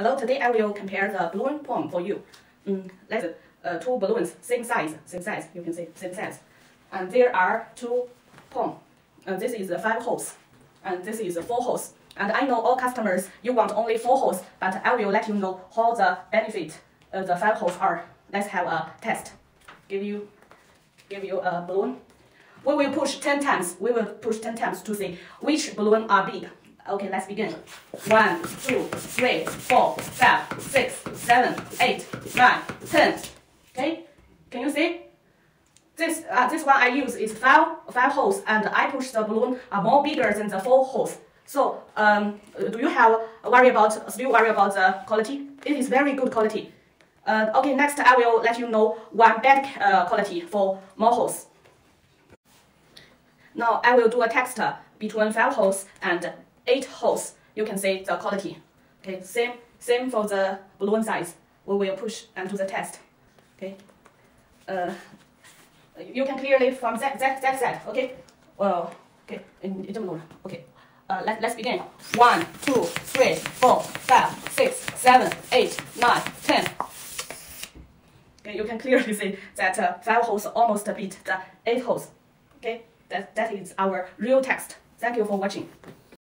Hello, today I will compare the balloon pump for you. Mm, let's uh, two balloons, same size, same size, you can see, same size. And there are two pump. Uh, this is five holes, and this is four holes. And I know all customers, you want only four holes, but I will let you know how the benefit of the five holes are. Let's have a test. Give you, give you a balloon. We will push 10 times. We will push 10 times to see which balloon are big. Okay, let's begin. One, two, three, four, five, six, seven, eight, nine, ten. Okay, can you see? This uh, this one I use is five five holes, and I push the balloon are more bigger than the four holes. So, um, do you have worry about still worry about the quality? It is very good quality. Uh, okay, next I will let you know one bad uh, quality for more holes. Now I will do a test between five holes and eight holes, you can see the quality. Okay, same same for the balloon size. We will push and do the test. Okay. Uh, you can clearly from that that that side. Okay. Well, okay. Okay. Uh, let, let's begin. One, two, three, four, five, six, seven, eight, nine, ten. Okay, you can clearly see that uh, five holes almost beat the eight holes. Okay, that, that is our real test. Thank you for watching.